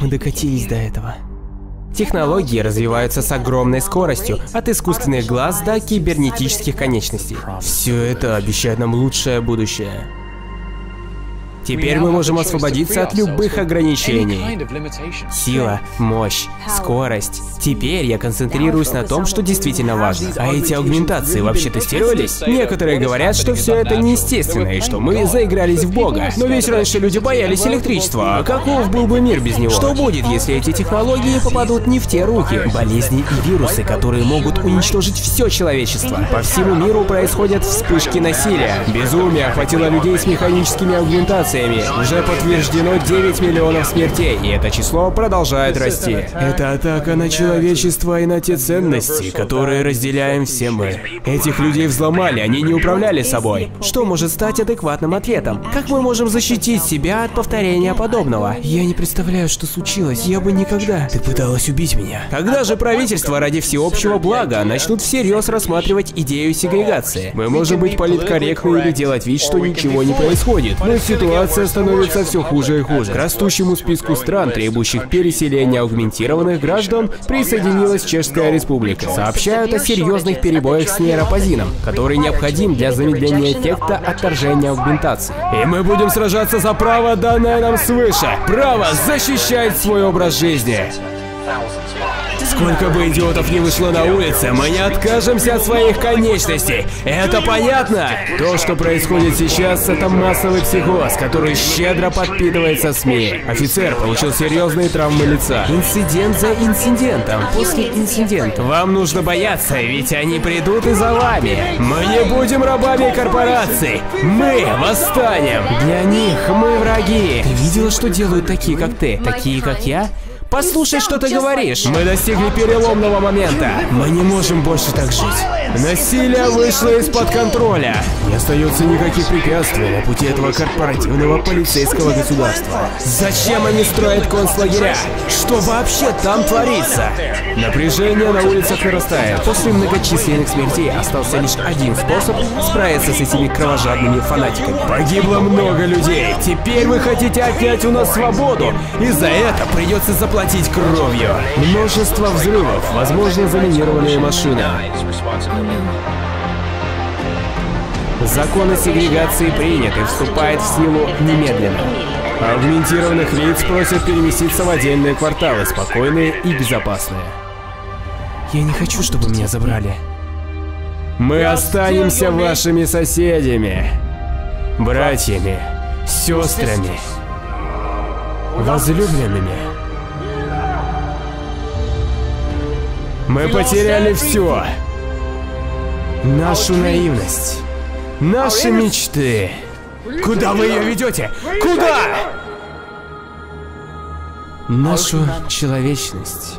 Мы докатились до этого? Технологии развиваются с огромной скоростью, от искусственных глаз до кибернетических конечностей. Все это обещает нам лучшее будущее. Теперь мы можем освободиться от любых ограничений. Сила, мощь, скорость. Теперь я концентрируюсь на том, что действительно важно. А эти аугментации вообще тестировались? Некоторые говорят, что все это неестественно и что мы заигрались в бога. Но ведь раньше люди боялись электричества, а каков был бы мир без него? Что будет, если эти технологии попадут не в те руки? Болезни и вирусы, которые могут уничтожить все человечество. По всему миру происходят вспышки насилия. Безумие охватило людей с механическими аугментациями инфекциями. Уже подтверждено 9 миллионов смертей, и это число продолжает расти. Это атака на человечество и на те ценности, которые разделяем все мы. Этих людей взломали, они не управляли собой. Что может стать адекватным ответом? Как мы можем защитить себя от повторения подобного? Я не представляю, что случилось. Я бы никогда... Ты пыталась убить меня. Когда же правительство ради всеобщего блага начнут всерьез рассматривать идею сегрегации? Мы можем быть политкорректны или делать вид, что ничего не происходит. Но ситуация Ситуация становится все хуже и хуже. К растущему списку стран, требующих переселения аугментированных граждан, присоединилась Чешская Республика. Сообщают о серьезных перебоях с нейропозином, который необходим для замедления эффекта отторжения аугментации. И мы будем сражаться за право, данное нам свыше. Право защищать свой образ жизни. Сколько бы идиотов не вышло на улице, мы не откажемся от своих конечностей. Это понятно? То, что происходит сейчас, это массовый психоз, который щедро подпитывается СМИ. Офицер получил серьезные травмы лица. Инцидент за инцидентом. После инцидента. Вам нужно бояться, ведь они придут и за вами. Мы не будем рабами корпораций. Мы восстанем. Для них мы враги. Ты видела, что делают такие, как ты? Такие, как я? Послушай, что ты говоришь. Мы достигли переломного момента. Мы не можем больше так жить. Насилие вышло из-под контроля. Не остается никаких препятствий на пути этого корпоративного полицейского государства. Зачем они строят концлагеря? Что вообще там творится? Напряжение на улицах нарастает. После многочисленных смертей остался лишь один способ справиться с этими кровожадными фанатиками. Погибло много людей. Теперь вы хотите отнять у нас свободу. И за это придется заплатить кровью. Множество взрывов, возможно заминированные машины. Закон о сегрегации принят и вступает в силу немедленно. Аугментированных лиц просят переместиться в отдельные кварталы, спокойные и безопасные. Я не хочу, чтобы меня забрали. Мы останемся вашими соседями, братьями, сестрами, возлюбленными. Мы потеряли все. Нашу наивность. Наши мечты. Куда вы ее ведете? Куда? Нашу человечность.